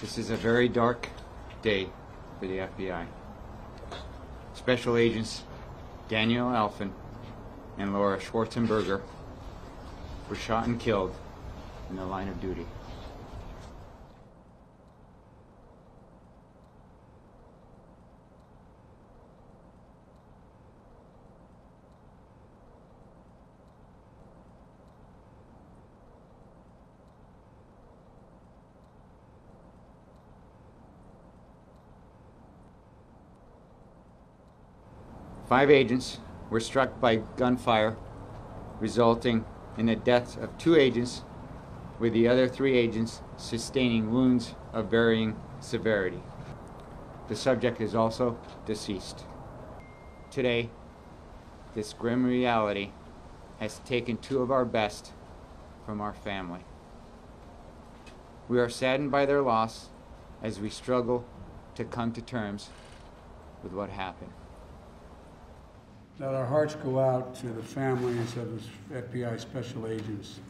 This is a very dark day for the FBI. Special Agents Daniel Alfin and Laura Schwartzenberger were shot and killed in the line of duty. Five agents were struck by gunfire, resulting in the deaths of two agents, with the other three agents sustaining wounds of varying severity. The subject is also deceased. Today, this grim reality has taken two of our best from our family. We are saddened by their loss as we struggle to come to terms with what happened. That our hearts go out to the families of the FBI special agents,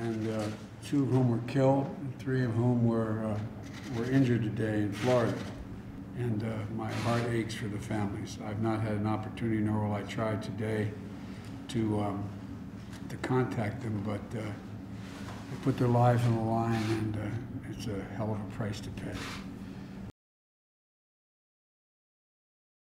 and uh, two of whom were killed, and three of whom were, uh, were injured today in Florida. And uh, my heart aches for the families. I've not had an opportunity, nor will I try today, to, um, to contact them, but uh, they put their lives on the line, and uh, it's a hell of a price to pay.